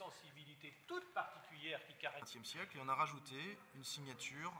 sensibilité toute particulière qui caractérise. siècle, et on a rajouté une signature.